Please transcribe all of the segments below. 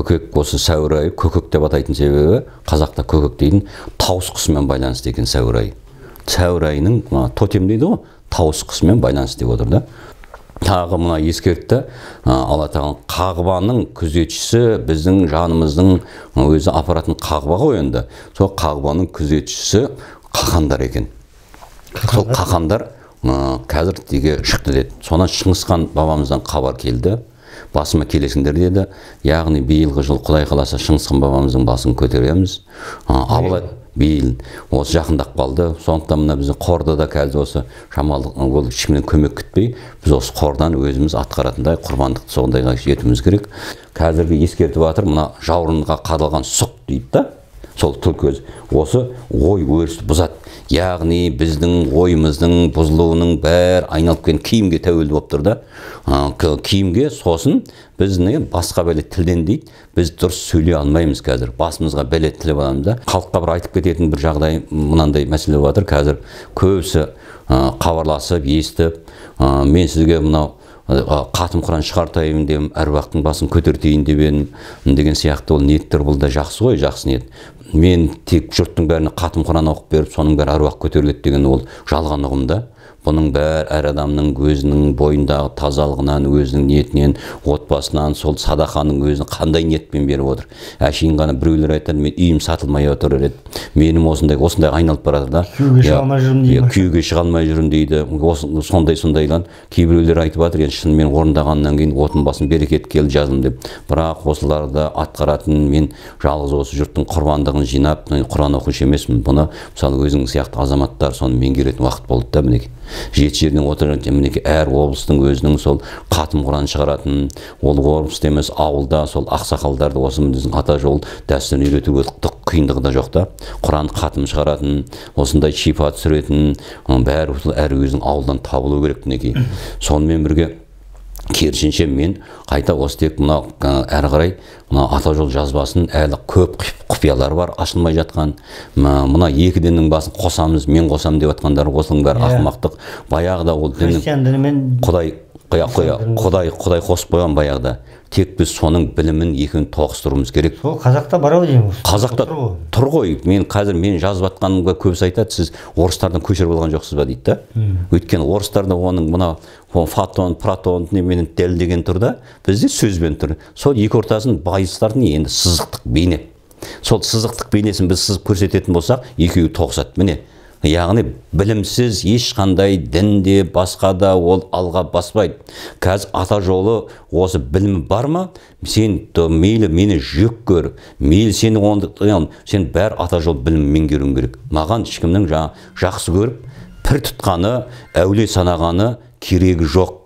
көкек осы сәуір айы көкек деп атайтын себебі қазақта көкек дейтін тауыс құсымен байланысты екен сәуір айы. Сәуір айының мына тотем дейді ғой тауыс құсымен байланысты деп отыр да. Тағы мына ескертті алла тағала қағбаның күзетшісі біздің жанымыздың өзі апаратын қағба ғой енді. Сол қағбаның күзетшісі қақандар екен. Сол қақандар? қазір деге шықты деді. Сонан шыңғысхан бабамыздан хабар келді. Басыма келесіңдер деді. Яғни биылғы жыл құдай қаласа шыңғысхан бабамыздың басын көтереміз. Абылай биыл осы жақындап қалды. Сондықтан мына біздің қорда да қазір осы шамалы ол ешкімнен көмек күтпей біз осы қордан өзіміз атқаратындай құрбандықты сондайға жетуіміз керек. Қазіргі ескертіп жатыр мына жауырынға қадалған сұқ дейді да сол тіл көз осы ой өрісті бұзады. Яғни біздің ойымыздың бұзылуының бәрі айналып келген киімге тәуелді болып тұр да. Киімге сосын біз не басқа бәле тілден дейді. Біз дұрыс сөйлей алмаймыз қазір. Басымызға бәле тілеп аламыз да. Халыққа бір айтып кететін бір жағдай мынандай мәселе болып жатыр қазір көбісі хабарласып естіп мен сізге мынау қатым құран шығартайын деп әруақтың басын көтертейін деп едім деген сияқты ол ниеттер бұл да жақсы ғой жақсы ниет. Мен тек жұрттың бәріне қатым құран оқып беріп соның бәрі әруақ көтеріледі деген ол жалған ұғым да. Бұның бәрі әр адамның өзінің бойындағы тазалығынан өзінің ниетінен отбасынан сол садақаның өзін қандай ниетпен беріп отыр. Әшейін ғана біреулер айтады мен үйім сатылмай отыр деді менің осындай осындай айналып бара жатыр да. Күйеуге шыға алмай жүрмін дейді күйеуге шыға алмай жүрмін дейді. Сондай сондайлар кейбіреулер айтып жатыр енді шынымен орындағаннан кейін отын басын берекет келді жазылым деп. Бірақ осыларды атқаратын мен жалғыз осы жұрттың құрбандығын жинап құран оқушы емеспін бұны мысалы өзің сияқты азаматтар соны меңгеретін уақыт болды да мінекей. Жеті жерден отырып мінекей әр облыстың өзінің сол қатым құран шығаратын ол облыста емес ауылда сол ақсақалдарды осы біздің ата жол дәстүрін үйретуге түк қиындығы да жоқ та. Құран қатым шығаратын осындай шипа түсіретін бәрі әр өзінің ауылдан табылу керек мінекей. Сонымен бірге керісінше мен қайта осы тек мына әрі қарай мына ата жол жазбасын әлі көп құпиялар бар ашылмай жатқан. Мына екі діннің басын қосамыз мен қосамын деп жатқандар осының бәрі ақымақтық. Баяғыда ол христиан діні мен құдай құдай құдай қосып қойған баяғыда тек біз соның білімін екеуін тоғыстыруымыз керек. Сол қазақта бар ау деймін қазақта тұр ғой. Мен қазір мен жазып жатқанымға көбісі айтады сіз орыстардан көшіріп алған жоқсыз ба дейді да. Өйткені орыстарда оның мына фотон протон неменен дәлелдеген тұр да. Бізде сөзбен тұр. Сол екі ортасын байыстардың енді сызықтық бейне. Сол сызықтық бейнесін біз сызып көрсететін болсақ екеуі тоғысады. Міне яғни білімсіз ешқандай дінде басқа да ол алға баспайды. Қазір ата жолы осы білімі бар ма? Сен мейлі мені жек көр. Мейлі сені онды сен бәрі ата жол білімін меңгеруің керек. Маған ешкімнің жаңа жақсы көріп пір тұтқаны әулие санағаны керегі жоқ.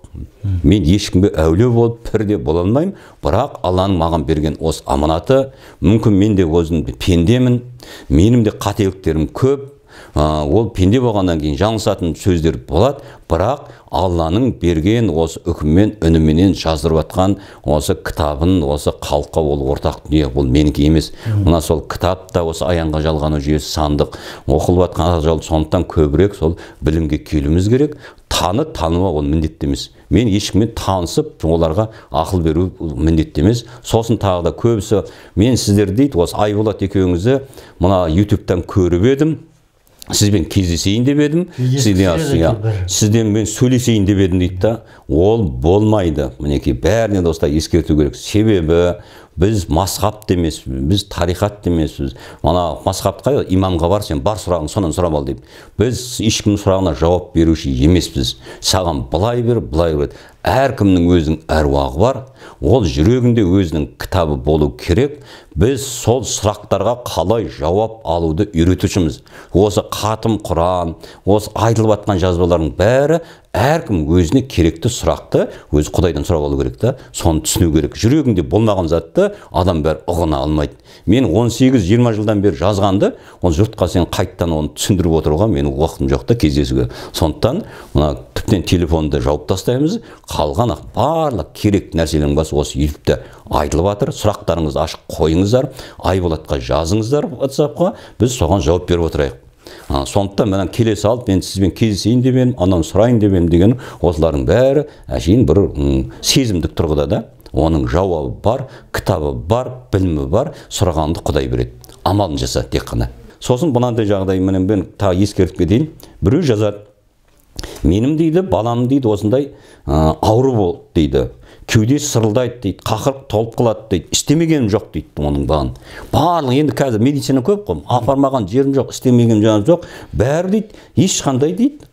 Мен ешкімге әулие болып пір де бола алмаймын. Бірақ алланың маған берген осы аманаты мүмкін мен де өзім пендемін. Менің де қателіктерім көп. Ол пенде болғаннан кейін жаңылысатын сөздер болады бірақ алланың берген осы үкіммен үніменен жаздырып жатқан осы кітабын осы халыққа ол ортақ дүние. Ол менікі емес. Мына сол кітап та осы аянға жалғану жүйесі сандық. Оқылып жатқан сондықтан көбірек сол білімге келуіміз керек. Таны танымау ол міндетті емес. Мен ешкіммен танысып оларға ақыл беру міндетті емес. Сосын тағы да көбісі мен сіздер дейді осы айболат екеуіңізді мына ютубтан көріп едім сізбен кездесейін деп едім сізден мен сөйлесейін деп едім дейді да. Ол болмайды. Мінекей бәріне де осылай ескерту керек. Себебі біз масхаб та емеспіз біз тарихат та емеспіз. Мана масхабқа имамға бар сен бар сұрағың сонан сұрап ал дейді біз ешкімнің сұрағына жауап беруші емеспіз. Саған былай бер былай бер. Әркімнің өзінің әруағы бар. Ол жүрегінде өзінің кітабы болу керек. Біз сол сұрақтарға қалай жауап алуды үйретушіміз. Осы қатым құран осы айтылып жатқан жазбалардың бәрі әркім өзіне керекті сұрақты өзі құдайдан сұрап алу керек та соны түсіну керек. Жүрегінде болмаған затты адам бәрі ұғына алмайды. Мен 18-20 жылдан бері жазғанды ол жұртқа сен қайттан оны түсіндіріп отыруға менің уақытым жоқ та кездесуге. Сондықтан мына тіптен телефонды жауып тастаймыз қалған барлық керекті нәрселердің басы осы ютубта айтылып жатыр сұрақтарыңызды ашық айболатқа жазыңыздар ватсапқа біз соған жауап беріп отырайық. А, сондықтан мына келе салып мен сізбен кездесейін деп едім ананы сұрайын деп едім деген осылардың бәрі әшейін бір м, сезімдік тұрғыда да оның жауабы бар кітабы бар білімі бар сұрағанды құдай береді. Амалын жаса тек қана. Сосын мынандай жағдай міне мен тағы ескертіп кетейін біреу жазады. Менің дейді балам дейді осындай ә, ауру болды дейді. Кеудесі сырылдайды дейді қақырық толып қалады дейді істемегенім жоқ дейді оның бағын барлығы енді қазір медицина көп қой апармаған жерім жоқ істемеген жерім жоқ. Бәрі дейді ешқандай дейді.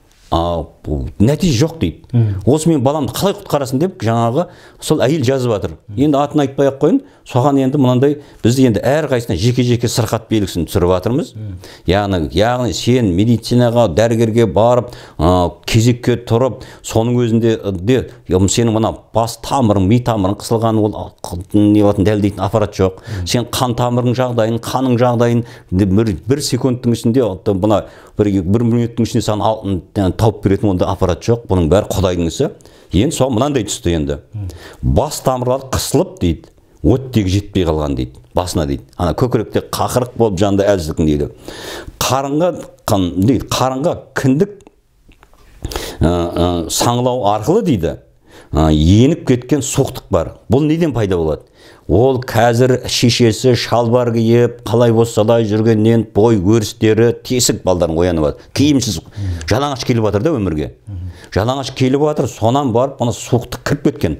Нәтиже жоқ дейді. Осы мен баламды қалай құтқарасың деп жаңағы сол әйел жазып жатыр. Енді атын айтпай ақ қояйын. Соған енді мынандай біз енді әрқайсысына жеке жеке сырқат белгісін түсіріп жатырмыз. Яғни яғни сен медицинаға дәрігерге барып ә, кезекке тұрып соның өзінде де сенің мына бас тамырың ми тамырың қысылған ол не болатын дәлелдейтін аппарат жоқ. Сен қан тамырың жағдайын қаның жағдайын бір, бір секундтың ішінде мына бір, бір минуттың ішінде саған тауып беретін ондай аппарат жоқ бұның бәрі құдайдың ісі енді сол мынандай түсті енді бас тамырлары қысылып дейді оттегі жетпей қалған дейді басына дейді ана көкіректе қақырық болып жанында әлсіздік дейді қарынға дейді қарынға кіндік ә, ә, саңылау арқылы дейді ә, еніп кеткен суықтық бар бұл неден пайда болады ол қазір шешесі шалбар киіп қалай болса солай жүргеннен бой өрістері тесік балдардың оянып жатыр киімсіз. Жалаңаш келіп жатыр да өмірге. Жалаңаш келіп жатыр сонан барып мына суықтық кіріп кеткен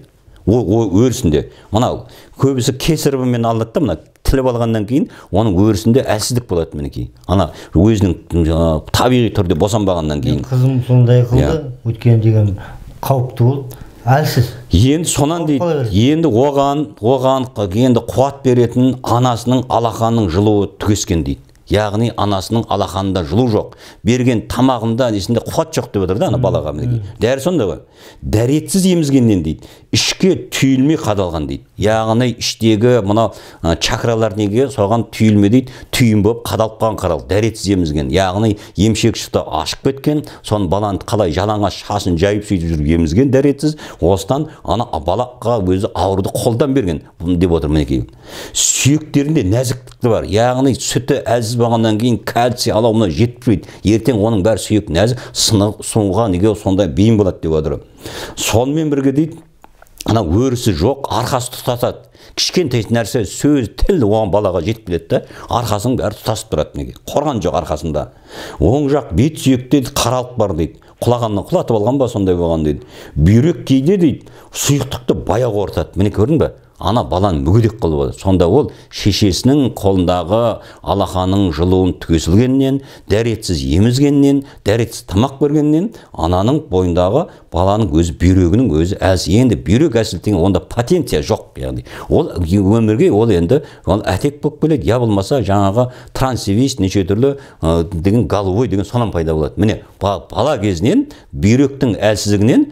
өрісінде. Мынау көбісі кесаревымен алынады да мына тіліп алғаннан кейін оның өрісінде әлсіздік болады мінекей. Ана өзінің табиғи түрде босанбағаннан кейін. қызым сондай қылды. Иә. өйткені деген қауіпті болды. Әлсіз. Енді сонан дейді енді оған оған енді қуат беретін анасының алақанының жылуы түгескен дейді. Яғни анасының алақанында жылу жоқ. Берген тамағында несінде қуат жоқ деп отыр да ана балаға мінекей. Дәрі сонда ғой. Дәретсіз емізгеннен дейді. Ішке түйілмей қадалған дейді. Яғни іштегі мынау чакралар неге? Соған түйілме дейді. Түйін болып қадалып қалған қарал дәретсіз емізген. Яғни емшек шықты ашып кеткен соны баланы қалай жалаңаш шашын жайып сөйтіп жүріп емізген дәретсіз. Осыдан ана балаға өзі ауруды қолдан берген. Деп отыр мінекей. Сүйектерінде нәзіктік бар. Яғни сүті әлсіз болғаннан кейін кальций анау мынау жетпейді ертең оның бәрі сүйек нәзік суға неге сондай бейім болады деп отыр сонымен бірге дейді ана өрісі жоқ арқасы тұтатады кішкентай нәрсе сөз тіл оған балаға жетіп келеді да арқасының бәрі тұтасып тұрады неге? Қорған жоқ арқасында. Оң жақ бет сүйекте қаралық бар дейді. Құлағаннан құлатып алған ба сондай болған дейді. Бүйрек кейде дейді сұйықтықты баяу қорытады міне көрдің ба ана баланы мүгедек қылып отыр. Сонда ол шешесінің қолындағы алақанның жылуын түгесілгеннен дәретсіз емізгеннен дәретсіз тамақ бергеннен ананың бойындағы баланың өзі бүйрегінің өзі әлсіз. Енді бүйрек әлсіздік онда потенция жоқ яғни. Ол өмірге ол енді ол әтек болып келеді я болмаса жаңағы трансвист неше түрлі ә, деген головой деген сонан пайда болады. Міне бала кезінен бүйректің әлсіздігінен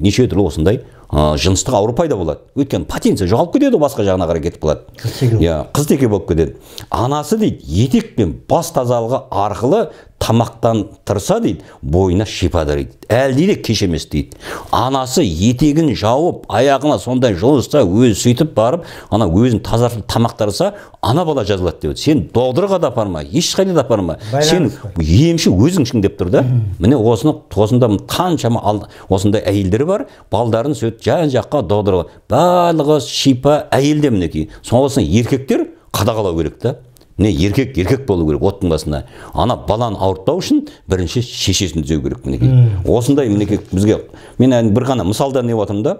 неше түрлі осындай ә, жыныстық ауру пайда болады. Өйткені потенция жоғалып кетеді ғой басқа жағына қарай кетіп қалады. Иә қызтеке болып кетеді. Анасы дейді етек пен бас тазалығы арқылы тамақтан тұрса дейді бойына шипа дейді. Әлі дейді кеш емес дейді. Анасы етегін жауып аяғына сондай жылыса өзі сөйтіп барып ана өзін тазартып тамақтарса ана бала жазылады деп сен доғдырға да апарма ешқайда да апарма. Сен емші өзіңсің деп тұр да. Міне осыны осында қаншама осындай әйелдер бар балдарын сөйтіп жан жаққа доғдырға барлығы шипа әйелде мінекей. Сосын еркектер қадағалау керек та. Міне еркек еркек болу керек оттың басында. Ана баланы ауыртпау үшін бірінші шешесін түзеу керек мінекей. Осындай мінекей бізге мен бір ғана мысалдар не отырмын да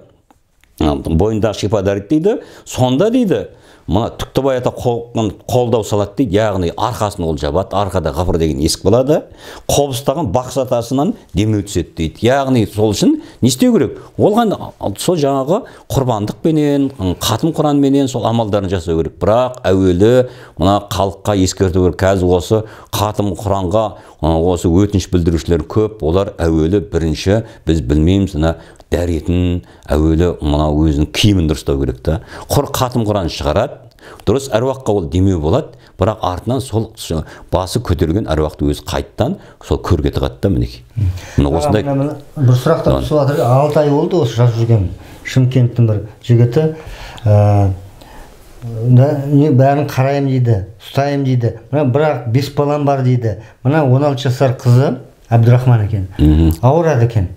бойындағы шипа дариды дейді сонда дейді мына түктібай ата қолдау салады дейді яғни арқасын ол жабады арқада ғафыр деген есік болады. Қобыстаған бақсы атасынан демеу түседі дейді. Яғни сол үшін не істеу керек? Ол сол жаңағы құрбандықпенен қатым құранменен сол амалдарын жасау керек. Бірақ әуелі мына халыққа ескерту керек. Қазір осы қатым құранға осы өтініш білдірушілер көп олар әуелі бірінші біз білмейміз мына дәретін әуелі мынау өзінің киімін дұрыстау керек та. Құр қатым құран шығарады дұрыс әруаққа ол демеу болады бірақ артынан сол басы көтерілген әруақты өзі қайтадан сол көрге тығады да мінекей. Мына осындай. бір сұрақтар түсіп жатыр алты ай болды осы жазып жүрген шымкенттің бір жігіті ә, бәрін қараймын дейді ұстаймын дейді. Мына бірақ бес балам бар дейді. Мына он алты жасар қызы әбдірахман екен. Ауырады екен.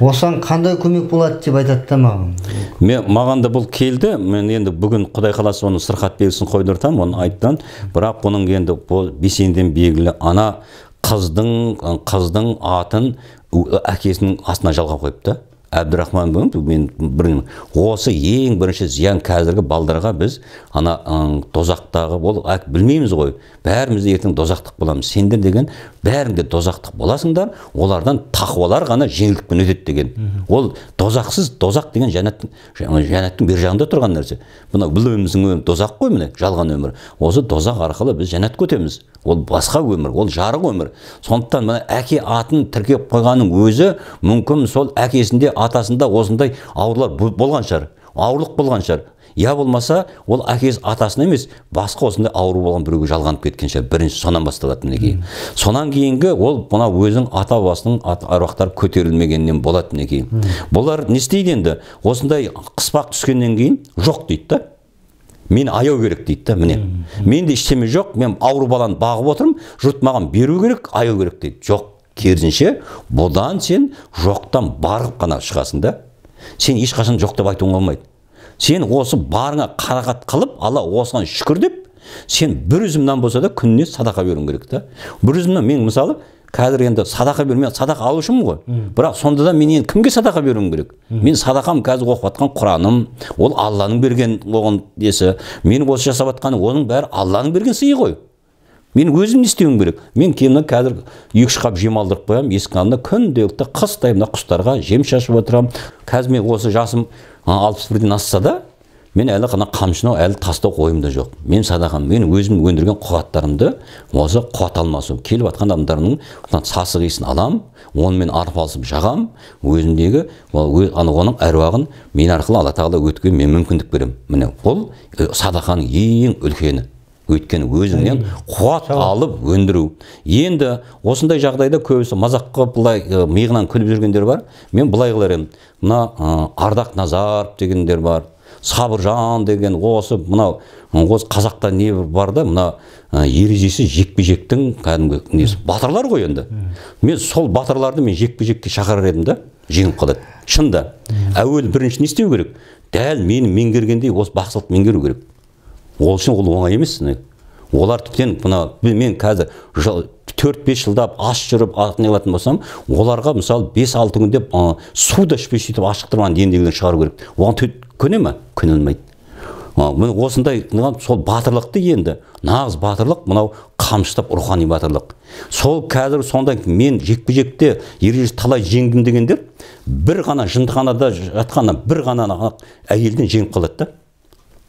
Осыған қандай көмек болады деп айтады да маған. Мен маған да бұл келді. Мен енді бүгін құдай қаласа оның сырқат белгісін қойдыртамын оны айттым бірақ бұның енді бұл бесенеден белгілі ана қыздың қыздың атын әкесінің астына жалған қойыпты. Әбдірахман мен бір осы ең бірінші зиян қазіргі балдарға біз ана дозақтағы ол білмейміз ғой. Бәріміз де ертең дозақтық боламыз. Сендер деген бәрің де дозақтық боласыңдар олардан тақуалар ғана жеңілдікпен өтеді деген. Ол дозақсыз дозақ деген жәннаттың жәннаттың бер жағында тұрған нәрсе. Мына бұл өміріміздің өмірі дозақ қой міне жалған өмір. Осы дозақ арқылы біз жәннатқа өтеміз ол басқа өмір ол жарық өмір. Сондықтан мына әке атын тіркеп қойғанның өзі мүмкін сол әкесінде атасында осындай аурулар болған шығар ауырлық болған шығар. Я болмаса ол әкесі атасына емес басқа осындай ауру болған біреуге жалғанып кеткен шығар. Бірінші сонан басталады мінекей сонан кейінгі ол мына өзінің ата бабасының аруақтары көтерілмегеннен болады мінекей бұлар не істейді енді? Осындай қыспақ түскеннен кейін жоқ дейді да. Мені аяу керек дейді да міне. Менде ештеме жоқ мен ауру баланы бағып отырмын жұрт маған беру керек аяу керек дейді. Жоқ. Керісінше бұдан сен жоқтан барып қана шығасың да. Сен ешқашан жоқ деп айтуыңа болмайды. Сен осы барыңа қарақат қылып алла осыған шүкір деп сен бір үзім нан болса да күніне садақа беруің керек та. Бір үзім нан мен мысалы қазір енді садақа бермей садақа алушымын ғой. Бірақ сонда да мен енді кімге садақа беруім керек? Мен садақам қазір оқып жатқан құраным ол алланың берген оған несі мен осы жасап жатқаным оның бәрі алланың берген сыйы ғой. Мен өзім не істеуім керек? Мен келін қазір екі үш қап жем алдырып қоямын есіктің алдына күнделікті қыстай мына құстарға жем шашып отырамын қазір мен осы жасым алпыс бірден асса да мен әлі қана қамшыны әлі тастау ойымда жоқ. Мен садақам мен өзім өндірген қуаттарымды осы қуат алмасу келіп жатқан адамдардың сасық иісін аламын онымен арпалысып жағам өзімдегі оның әруағын мен арқылы алла тағала өтуге мен мүмкіндік беремін міне бұл садақаның ең үлкені. Өйткені өзіңнен қуат алып өндіру. Енді осындай жағдайда көбісі мазақ қылып былай миығынан күліп жүргендер бар. Мен былай қылар едім. Мына ардақ назаров дегендер бар. Сабыржан деген осы мынау осы қазақта не бар да мына ережесі жекпе жектің кәдімгі несі? Батырлар ғой енді. Мен сол батырларды мен жекпе жекке шақырар едім да жеңіп қалады. Шынында. Әуелі бірінші не істеу керек? Дәл мені меңгергендей осы бақсылықты меңгеру керек. Ол үшін ол оңай емес олар тіптен мына мен қазір төрт бес жылдап аш жүріп неғылатын болсам оларға мысалы бес алты күнде су да ішпей сөйтіп ашық тұрған ендігілерін шығару керек. Оған көне ма көне алмайды. Міне осындай сол батырлықты енді нағыз батырлық мынау қамшылап рухани батырлық. Сол қазір сондай мен жекпе жекте ережесіз талай жеңдім дегендер бір ғана жындыханада жатқан бір ғана әйелден жеңіп қалады да.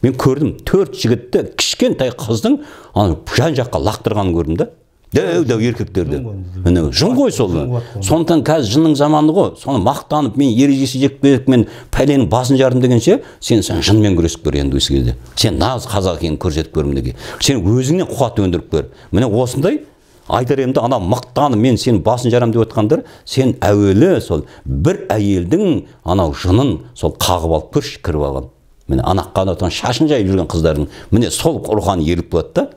Мен көрдім төрт жігітті кішкентай қыздың жан жаққа лақтырғанын көрдім да. Дәу дәу еркектерді. Міне жын ғой сол. Сондықтан қазір жынның заманы ғой. Соны мақтанып мен ережесі жекпе мен пәленің басын жардым дегенше сен сен жынмен күресіп көр енді осы кезде. Сен нағыз қазақ екенін көрсетіп көр мінекей. Сен өзіңнен қуат өндіріп көр. Міне осындай айтар едім да анау мақтанып мен сенің басын жарамын деп отқандар сен әуелі сол бір әйелдің анау жынын сол қағып алып көрші кіріп алған. Міне ана қанатан шашын жайып жүрген қыздардың міне сол рухани ерлік болады да.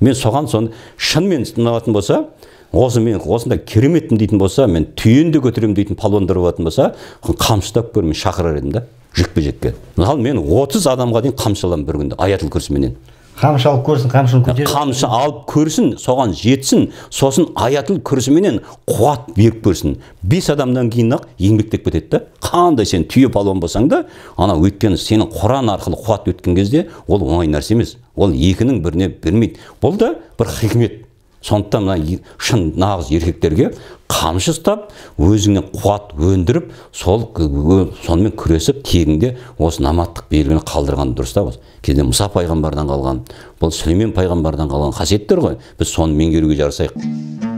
Мен соған соны шынымен ұнататын болса осы мен осындай кереметпін дейтін болса мен түйені де көтеремін дейтін палуандар болатын болса қамшы ұстап көр мен шақырар едім да жекпе жекке мысалы мен отыз адамға дейін қамшы аламын бір күнде аятыл күрсіменен қамшы алып көрсін қамшыны көтеріп. қамшы алып көрсін соған жетсін сосын аятыл күрсіменен қуат беріп көрсін. Бес адамнан кейін ақ еңбектеп кетеді да қандай сен түйе палуан болсаң да ана өйткені сенің құран арқылы қуат өткен кезде ол оңай нәрсе емес ол екінің біріне бермейді. Бұл да бір хикмет. Сондықтан мына шын нағыз еркектерге қамшы ұстап өзіңнен қуат өндіріп сол сонымен күресіп тегінде осы наматтық белгіні қалдырған дұрыс та кезде мұса пайғамбардан қалған бұл сүлеймен пайғамбардан қалған қасиеттер ғой. Біз соны меңгеруге жарасайық.